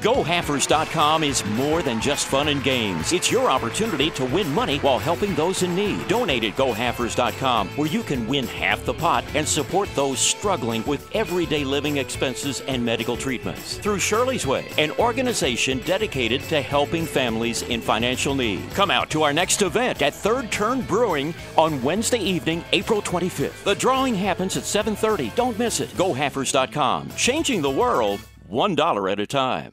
GoHaffers.com is more than just fun and games. It's your opportunity to win money while helping those in need. Donate at GoHaffers.com, where you can win half the pot and support those struggling with everyday living expenses and medical treatments. Through Shirley's Way, an organization dedicated to helping families in financial need. Come out to our next event at Third Turn Brewing on Wednesday evening, April 25th. The drawing happens at 7:30. Don't miss it. GoHaffers.com. Changing the world one dollar at a time.